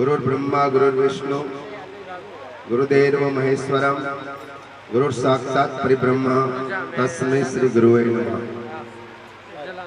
गुरुर्ब्रह्मा, गुरुर्विष्णु, गुरुदेव महेश्वरम गुरु साक्षात परिब्रह्म, तस्मै श्री नमः।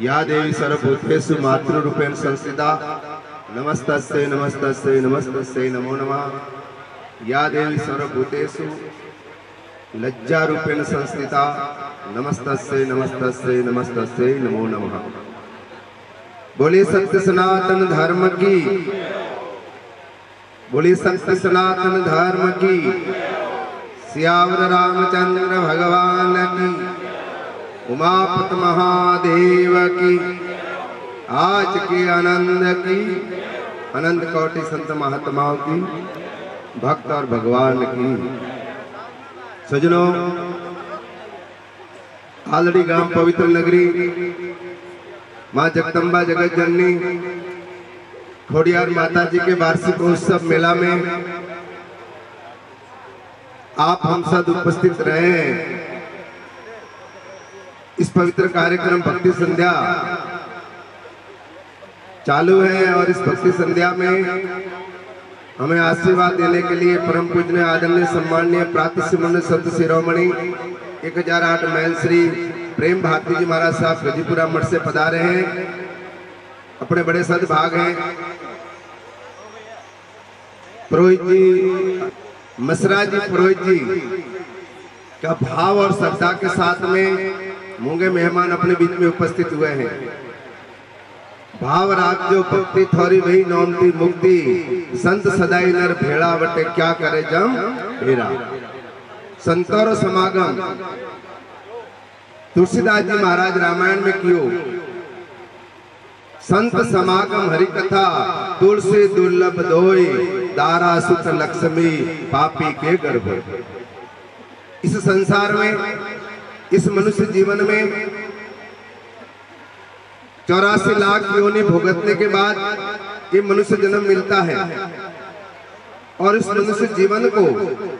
या देवी सर्वभूतेषु मातृरूपेण संस्थिता नमस्तस्यै नमस्तस्यै नमस्तस्यै नमो नमः। या देवी सर्वभूतेषु लज्जारूपेण संस्थिता नमस्तस्यै नमस्तस्यै नमस्तस्यै नमो नमः। बोलिए सत्य सनातन धर्म की बोलिए सत्य सनातन धर्म की, सियावर रामचंद्र भगवान की, उमापत महादेव की, आज के आनंद की, अनंत कोटि संत महात्माओं की, भक्त और भगवान की। सजनों आलड़ी गाँव पवित्र नगरी, माँ जगदम्बा जगत जननी खोडियार माता जी के वार्षिक उत्सव मेला में आप हम सब उपस्थित रहे। इस पवित्र कार्यक्रम भक्ति संध्या चालू है और इस भक्ति संध्या में हमें आशीर्वाद देने के लिए परम पूजनीय, आदरणीय, सम्माननीय प्रातः सिमन संत शिरोमणि, एक हज़ार आठ मैल श्री प्रेम भारती जी महाराज साहब गजीपुरा मठ से पधारे हैं। अपने बड़े सदभाग हैं। पुरोहित जी, मसरा जी, पुरोहित जी का भाव और श्रद्धा के साथ में मूँगे मेहमान अपने बीच में उपस्थित हुए हैं? भाव राग जो भक्ति थोड़ी वही नौमती, मुक्ति, संत सदाई नर भेड़ा बटे क्या करे जम? हेरा। संतोर समागम। तुलसीदास जी महाराज रामायण में क्यों? संत समागम हरि कथा तुलसी दुर्लभ दोई, दारा सुत लक्ष्मी, पापी के गर्भ। इस संसार में, इस मनुष्य जीवन में, चौरासी लाख योनि भुगतने के बाद ये मनुष्य जन्म मिलता है। और इस मनुष्य जीवन को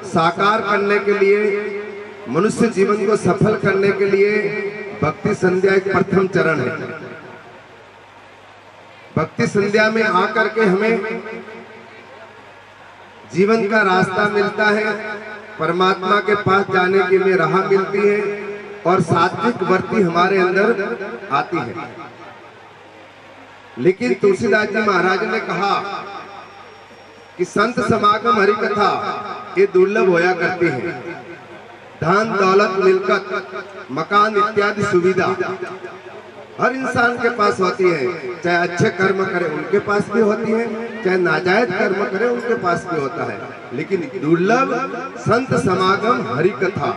साकार करने के लिए, मनुष्य जीवन को सफल करने के लिए, भक्ति संध्या एक प्रथम चरण है। भक्ति संध्या में आकर के हमें जीवन का रास्ता मिलता है, परमात्मा के पास जाने के लिए राह मिलती है और सात्विक वर्ती हमारे अंदर आती है। लेकिन तुलसीदास जी महाराज ने कहा कि संत समागम हरि कथा ये दुर्लभ होया करती है। धन, दौलत, मिलकत, मकान इत्यादि सुविधा हर इंसान के पास होती है। चाहे अच्छे कर्म करे, उनके पास भी होती है। चाहे नाजायज कर्म करे, उनके पास भी होता है। लेकिन दुर्लभ संत समागम हरि कथा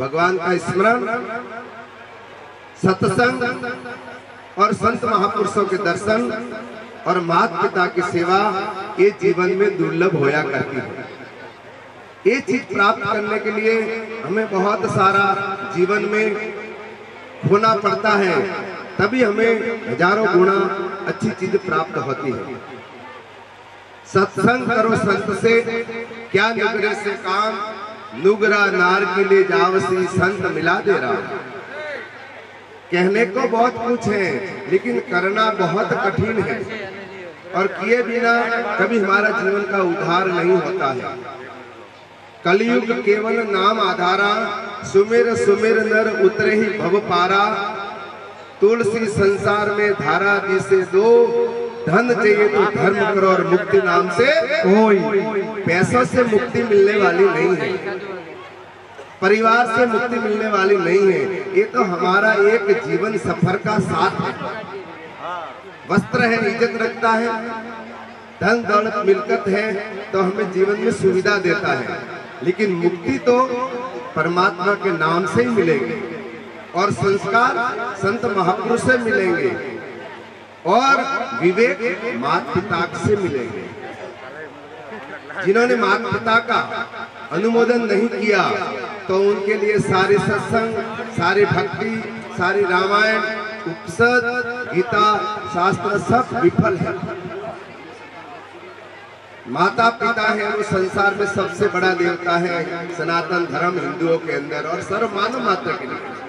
भगवान का स्मरण, सत्संग और संत महापुरुषों के दर्शन और माता पिता की सेवा ये जीवन में दुर्लभ होया करती है। ये चीज़ प्राप्त करने के लिए हमें बहुत सारा जीवन में होना पड़ता है। तभी हमें हज़ारों गुना अच्छी चीज़ प्राप्त होती है। सत्संग करो संत से, क्या नुगरे से काम? नुगरा नार के लिए जावसी संत मिला दे रहा कहने को बहुत कुछ है, लेकिन करना बहुत कठिन है। और किए बिना कभी हमारा जीवन का उद्धार नहीं होता है। कलयुग केवल नाम आधारा, सुमेर सुमेर नर उतरे ही भव पारा। तुलसी संसार में धारा जिसे दो, धन चाहिए तो धर्म करो और मुक्ति नाम से कोई। पैसों से मुक्ति मिलने वाली नहीं है। परिवार से मुक्ति मिलने वाली नहीं है। ये तो हमारा एक जीवन सफ़र का साथ है। वस्त्र है, इज़्ज़त रखता है, धन दौलत मिलकत है तो हमें जीवन में सुविधा देता है। लेकिन मुक्ति तो परमात्मा के नाम से ही मिलेगी। और संस्कार संत महापुरुष से मिलेंगे और विवेक माता पिता से मिलेंगे। जिन्होंने माता पिता का अनुमोदन नहीं किया तो उनके लिए सारे सत्संग, सारी भक्ति, सारी रामायण, उपसद, गीता, शास्त्र सब विफल है। माता पिता है, वो संसार में सबसे बड़ा देवता है, सनातन धर्म हिंदुओं के अंदर और सर्व मानव मात्र के लिए।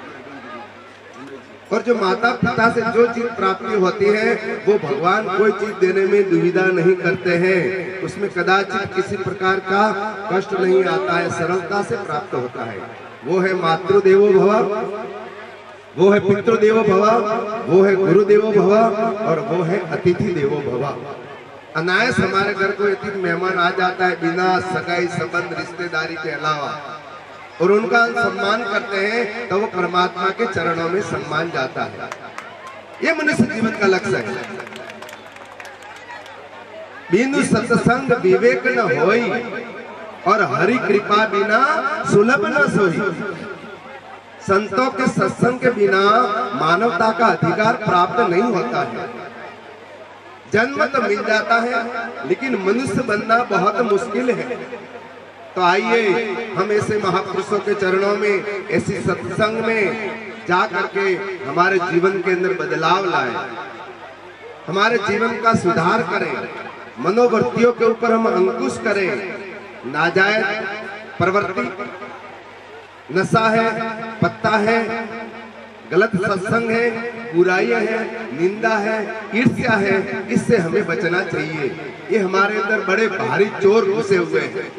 और जो माता पिता से जो चीज़ प्राप्ति होती है, वो भगवान कोई चीज़ देने में दुविधा नहीं करते हैं। उसमें कदाचित किसी प्रकार का कष्ट नहीं आता है, सरलता से प्राप्त होता है। वो है मातृदेवो भव, वो है पितृदेवो भव, वो है गुरुदेवो भव, और वो है अतिथि देवो भव। अनायस हमारे घर को मेहमान आ जाता है, बिना सगाई संबंध, रिश्तेदारी के अलावा और उनका सम्मान करते हैं तो वो परमात्मा के चरणों में सम्मान जाता है। ये मनुष्य जीवन का लक्ष्य है। बिनु सत्संग विवेक न होई और हरि कृपा बिना सुलभ न सोई। संतों के सत्संग के बिना मानवता का अधिकार प्राप्त नहीं होता है। जन्म तो मिल जाता है, लेकिन मनुष्य बनना बहुत मुश्किल है। तो आइए, हम ऐसे महापुरुषों के चरणों में, ऐसी सत्संग में जा करके हमारे जीवन के अंदर बदलाव लाए। हमारे जीवन का सुधार करें। मनोवृत्तियों के ऊपर हम अंकुश करें। नाजायज प्रवृत्ति, नशा है, पत्ता है, गलत सत्संग है, बुराइयाँ है, निंदा है, ईर्ष्या है, इससे हमें बचना चाहिए। ये हमारे अंदर बड़े भारी चोर घुसे हुए हैं।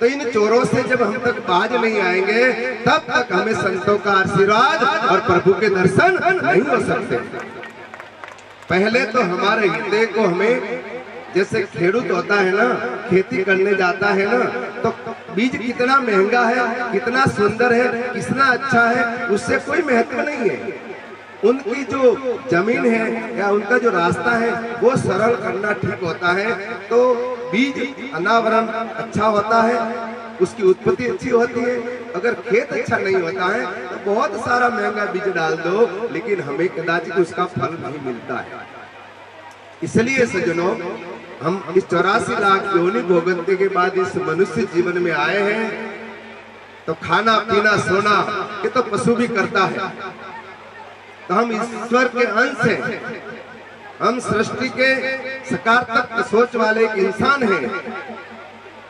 तो इन चोरों से जब हम तक बाज नहीं आएँगे, तब तक हमें संतों का आशीर्वाद और प्रभु के दर्शन नहीं हो सकते। पहले तो हमारे हृदय को हमें, जैसे खेडूत होता है ना, खेती करने जाता है ना तो बीज कितना महँगा है, कितना सुंदर है, कितना अच्छा है, उससे कोई महत्व नहीं है। उनकी जो ज़मीन है या उनका जो रास्ता है, वो सरल करना ठीक होता है तो बीज अनावरण अच्छा होता है, उसकी उत्पत्ति अच्छी होती है। अगर खेत अच्छा नहीं होता है तो बहुत सारा महँगा बीज डाल दो, लेकिन हमें कदाचित उसका फल नहीं मिलता है। इसलिए सजनों हम इस चौरासी लाख योनि भोगंते के बाद इस मनुष्य जीवन में आए हैं। तो खाना, पीना, सोना, ये तो पशु भी करता है। तो हम ईश्वर के अंश हैं। हम सृष्टि के सकारात्मक सोच वाले एक इंसान हैं।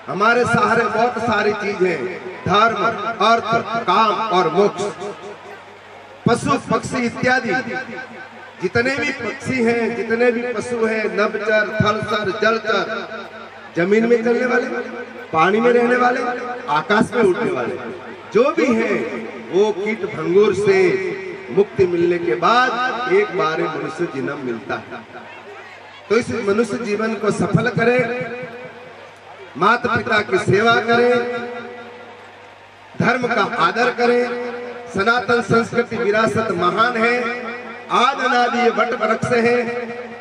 हमारे सहारे बहुत सारी चीज़ है धर्म, अर्थ, काम और मोक्ष। पशु, पक्षी इत्यादि। जितने भी पक्षी हैं, जितने भी पशु हैं, नभचर, थलचर, जलचर, ज़मीन में चलने वाले, पानी में रहने वाले, आकाश में उड़ने वाले, जो भी हैं, वो कीट भंगुर से मुक्ति मिलने के बाद एक बार मनुष्य जन्म मिलता है। तो इस मनुष्य जीवन को सफल करें माता पिता की सेवा करें, धर्म का आदर करें, सनातन संस्कृति विरासत महान है अनादि ये वट वृक्ष है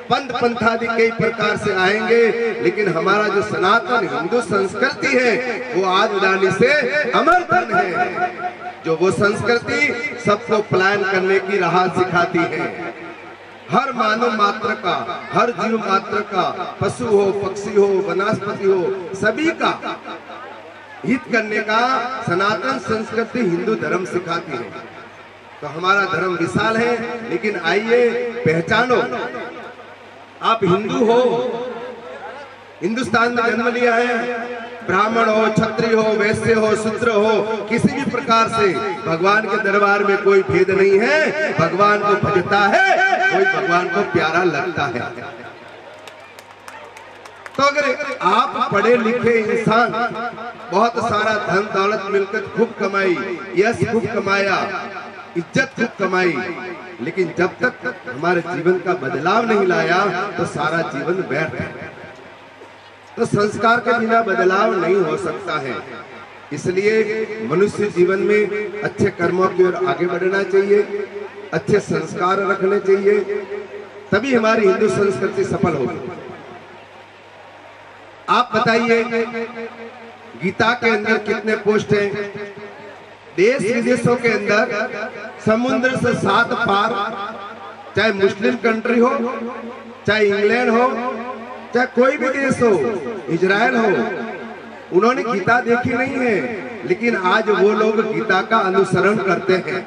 पंथ पंथादि कई प्रकार से आएँगे, लेकिन हमारा जो सनातन हिंदू संस्कृति है, वो आज अनादि से अमर धन है। जो वो संस्कृति सबको प्लान करने की राह सिखाती है। हर मानव मात्र का, हर जीव मात्र का, पशु हो, पक्षी हो, वनस्पति हो, सभी का हित करने का सनातन संस्कृति हिंदू धर्म सिखाती है। तो हमारा धर्म विशाल है, लेकिन आइए पहचानो। आप हिंदू हो, हिंदुस्तान में जन्म लिया है, ब्राह्मण हो छत्री हो, वैश्य हो शूद्र हो, किसी भी प्रकार से भगवान के दरबार में कोई भेद नहीं है। भगवान को भजता है, कोई भगवान को प्यारा लगता है। तो अगर आप पढ़े लिखे इंसान, बहुत सारा धन दौलत मिलकर खूब कमाई, यश खूब कमाया, इज़्ज़त खूब कमाई लेकिन जब तक हमारे जीवन का बदलाव नहीं लाया तो सारा जीवन व्यर्थ है। तो संस्कार के बिना बदलाव नहीं हो सकता है। इसलिए मनुष्य जीवन में अच्छे कर्मों की ओर आगे बढ़ना चाहिए, अच्छे संस्कार रखने चाहिए, तभी हमारी हिंदू संस्कृति सफल होगी। आप बताइए, गीता के अंदर कितने पोस्ट हैं? देश विदेशों के अंदर समुद्र से सात पार चाहे मुस्लिम कंट्री हो चाहे इंग्लैंड हो चाहे कोई भी देश हो इजराइल हो उन्होंने गीता देखी नहीं है लेकिन आज वो लोग गीता का अनुसरण करते हैं।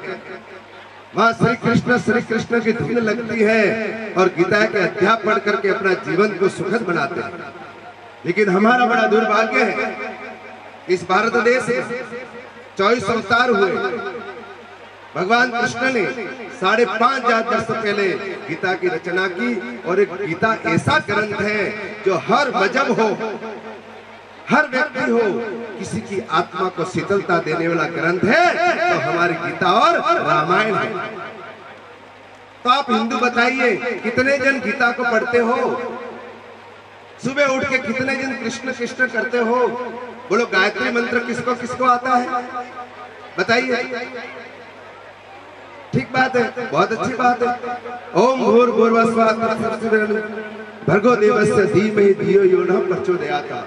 वहाँ श्री कृष्ण श्री कृष्ण की धुन लगती है और गीता के अध्याप पढ़ करके अपना जीवन को सुखद बनाते हैं। लेकिन हमारा बड़ा दुर्भाग्य है इस भारत देश में चौबीस अवतार हुए। भगवान कृष्ण ने साढ़े पाँच हज़ार वर्ष पहले गीता की रचना की और एक गीता ऐसा ग्रंथ है जो हर मज़हब हो, हर व्यक्ति हो, किसी की आत्मा को शीतलता देने वाला ग्रंथ है तो हमारी गीता और रामायण है। तो आप हिंदू बताइए, कितने जन गीता को पढ़ते हो? सुबह उठ के कितने जन कृष्ण कृष्ण करते हो? बोलो, गायत्री मंत्र किसको किसको आता है? बताइए। ठीक बात है, बहुत अच्छी बात है। ओम भूर भर्गो देवस्य धीमहि धियो यो न प्रचोदयाता।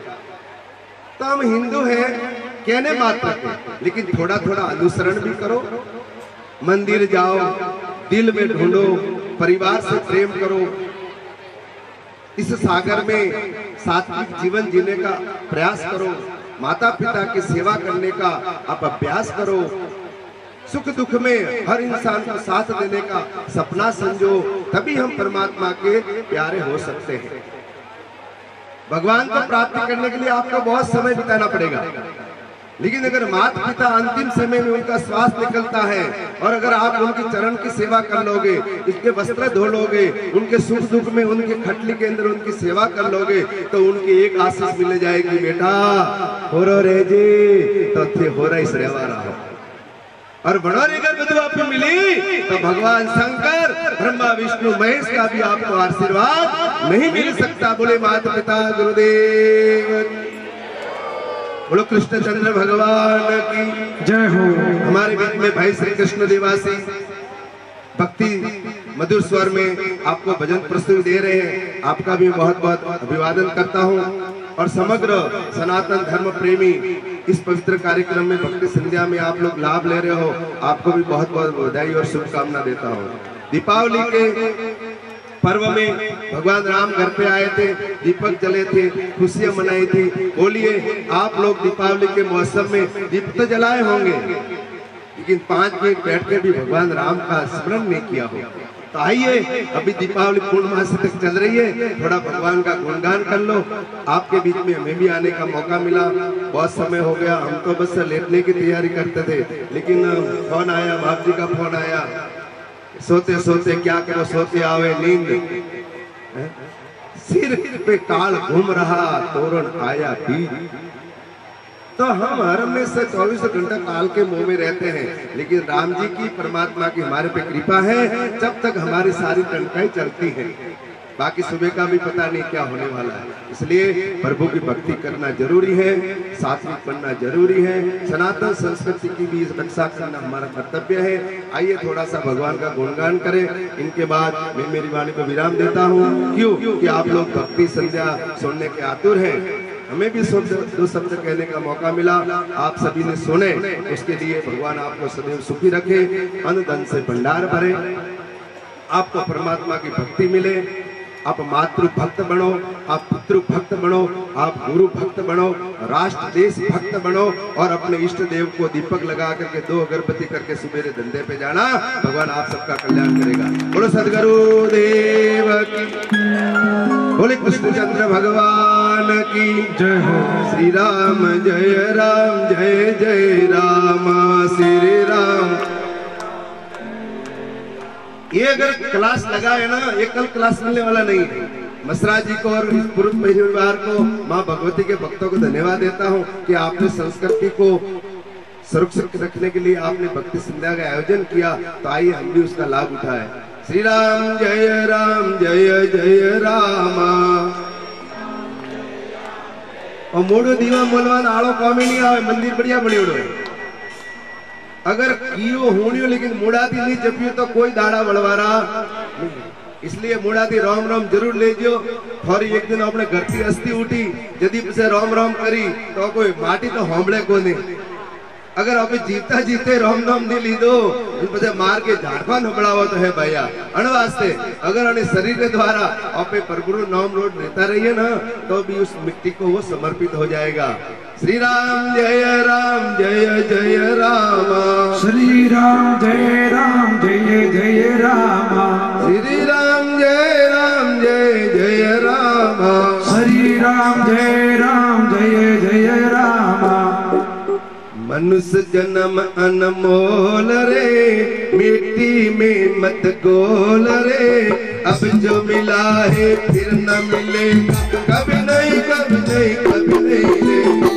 तो हम हिंदू हैं, कहने मात्र के, लेकिन थोड़ा थोड़ा अनुसरण भी करो। मंदिर जाओ, दिल में ढूंढो, परिवार से प्रेम करो। इस सागर में सात्विक जीवन जीने का प्रयास करो। माता पिता की सेवा करने का आप अभ्यास करो। सुख दुख में हर इंसान को साथ देने का सपना समझो तभी हम परमात्मा के प्यारे हो सकते हैं। भगवान को प्राप्त करने के लिए आपको बहुत समय बिताना पड़ेगा। लेकिन अगर माता पिता अंतिम समय में उनका श्वास निकलता है और अगर आप उनके चरण की सेवा कर लोगे उसके वस्त्र धो लोगे, उनके सुख दुख में उनके खटली के अंदर उनकी सेवा कर लोगे तो उनकी एक आशीष मिल जाएगी, बेटा। हो रे जी? तो थे हो रहा इस रेवा रहा और बनौरी अगर विधवा पे मिली तो भगवान शंकर, ब्रह्मा, विष्णु, महेश का भी आपको आशीर्वाद नहीं मिल सकता। बोले माता पिता गुरुदेव। बोलो कृष्ण चंद्र भगवान की। जय हो। हमारे बीच में भाई श्री कृष्ण देवासी भक्ति मधुर स्वर में आपको भजन प्रस्तुति दे रहे हैं। आपका भी बहुत बहुत अभिवादन करता हूँ। और समग्र सनातन धर्म प्रेमी इस पवित्र कार्यक्रम में भक्ति संध्या में आप लोग लाभ ले रहे हो। आपको भी बहुत बहुत बधाई और शुभकामना देता हूँ। दीपावली के पर्व में भगवान राम घर पे आए थे, दीपक जले थे, खुशियाँ मनाई थी। बोलिए, आप लोग दीपावली के मौसम में दीप तो जलाए होंगे, लेकिन पाँच मिनट बैठ के भी भगवान राम का स्मरण नहीं किया हो। तो आइए, अभी दीपावली पूर्णमासी तक चल रही है, थोड़ा भगवान का गुणगान कर लो। आपके बीच में हमें भी आने का मौका मिला। बहुत समय हो गया, हम तो बस लेटने की तैयारी करते थे, लेकिन फ़ोन आया, बाप जी का फ़ोन आया। सोते सोते क्या करो, सोते आवे नींद। सिर पे काल घूम रहा, तोरण आया भी तो हम हर में से चौबीस घंटा काल के मुँह में रहते हैं, लेकिन राम जी की परमात्मा की हमारे पे कृपा है, जब तक हमारी सारी टंकाई चलती है। बाकी सुबह का भी पता नहीं क्या होने वाला है। इसलिए प्रभु की भक्ति करना ज़रूरी है सात्विक बनना ज़रूरी है। सनातन संस्कृति की भी रक्षा करना हमारा कर्तव्य है। आइए थोड़ा सा भगवान का गुणगान करें। इनके बाद मैं मेरी वाणी को विराम देता हूँ। क्यों? कि आप लोग भक्ति संध्या सुनने के आतुर हैं। हमें भी शब्द दो शब्द कहने का मौका मिला। आप सभी ने सुने, उसके लिए भगवान आपको सदैव सुखी रखे। अन्न, धन से भंडार भरे। आपको परमात्मा की भक्ति मिले। आप मातृ भक्त बनो आप पितृ भक्त बनो आप गुरु भक्त बनो राष्ट्र देश भक्त बनो और अपने इष्ट देव को दीपक लगा करके दो अगरबत्ती करके सुबेरे धंधे पे जाना भगवान आप सबका कल्याण करेगा। बोलो सदगुरु देव की। बोले कृष्ण चंद्र भगवान की। जय श्री राम जय राम जय जय राम श्री ये अगर क्लास लगा है ना, ये कल क्लास मिलने वाला नहीं है। मसरा जी को और इस पुरुष परिवार को, माँ भगवती के भक्तों को धन्यवाद देता हूँ कि आपने संस्कृति को सुरक्षित रखने के लिए आपने भक्ति संध्या का आयोजन किया तो आइए हम भी उसका लाभ उठाए। श्री राम जय राम, जय जय राम। और मोड़ो दीवा मोलवान आड़ो कॉमी नहीं आवे, मंदिर बढ़िया बनी है अगर कियो होनियो लेकिन मुड़ाती नहीं जपियो तो कोई दाड़ा बड़वारा नहीं इसलिए मुड़ाती राम राम जरूर ले जो थोड़ी एक दिन अपने घर की अस्थि उठी यदि से राम राम करी तो कोई माटी तो होमड़े को नहीं अगर अभी जीता जीते राम नाम नहीं लीधो પછી માર કે ઝાડખા નબળાવો તો હે ભૈયા અણ વાસ્તે अगर अने शरीर के द्वारा आपे प्रभु नाम रोड लेता रहिए ना तो भी उस मिट्टी को वो समर्पित हो जाएगा श्री राम जय राम जय जय राम। श्री राम जय राम जय जय राम। श्री राम जय राम जय जय राम। श्री राम जय राम जय जय राम। मनुष्य जन्म अनमोल रे मिट्टी में मत गोल रे। अब जो मिला है फिर न मिलेगा कभी नहीं कभी नहीं कभी नहीं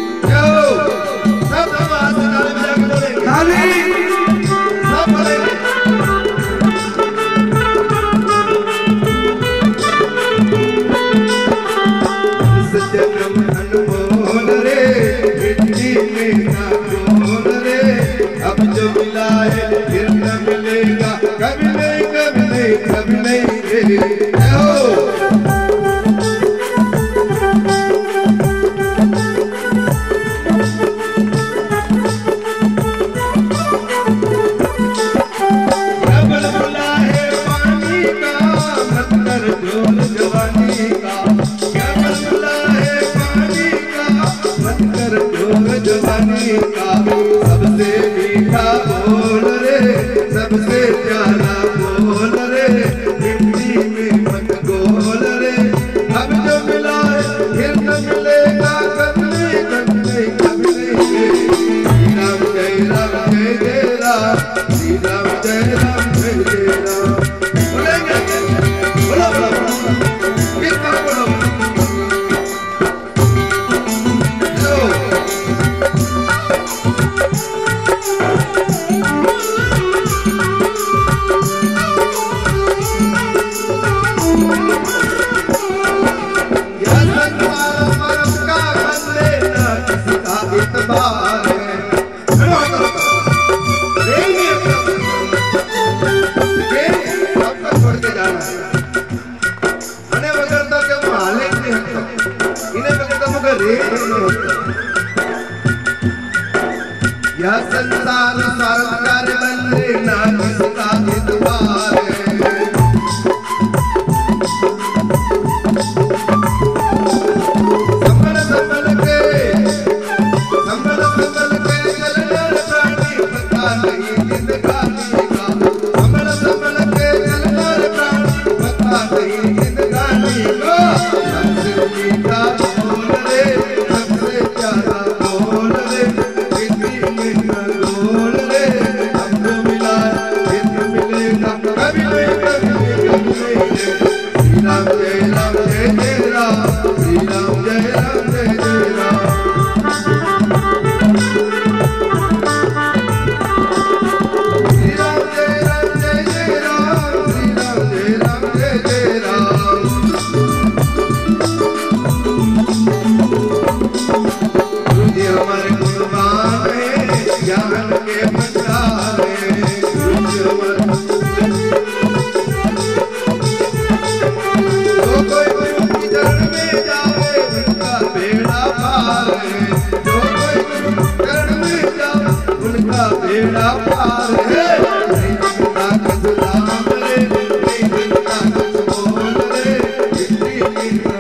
नहीं रे Ele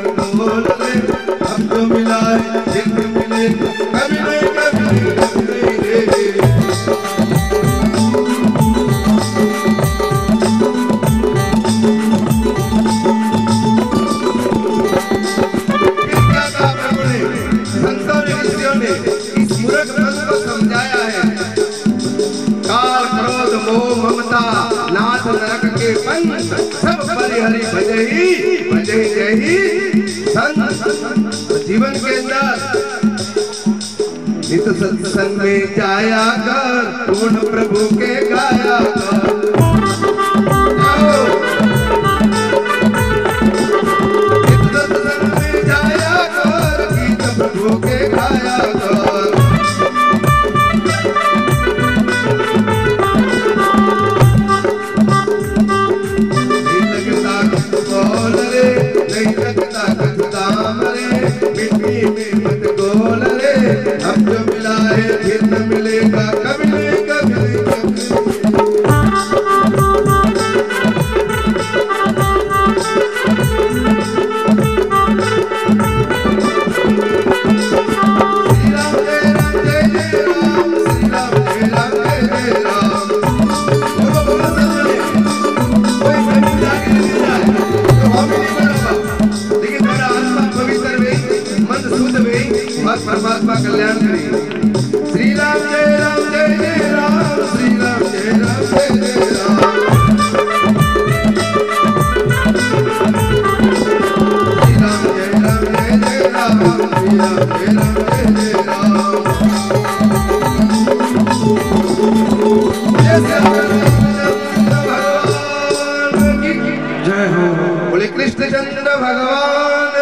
भगवान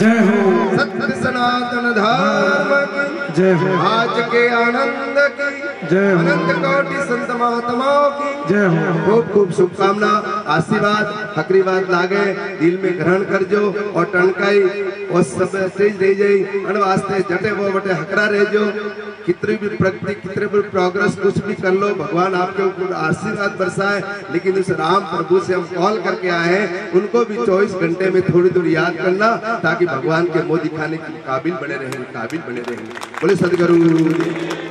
जय हो। सत्य सनातन धर्म की जय हो। आज के आनंद की जय हो। अनंत कोटि संत महात्माओं की जय हो। खूब खूब शुभकामना आशीर्वाद हकरीवाद लागे दिल में ग्रहण कर जो और टनकाई और सब स्टेज रह जाई अन वास्ते जटे वो बटे हकरा रहजो कितनी भी प्रगति, कितने भी प्रोग्रेस कुछ भी कर लो, भगवान आपके ऊपर आशीर्वाद बरसाए। लेकिन उस राम प्रभु से हम कॉल करके आए हैं, उनको भी 24 घंटे में थोड़ी थोड़ी याद करना, ताकि भगवान के मुँह दिखाने के काबिल बने रहें, काबिल बने रहें। बोले, सदगुरु।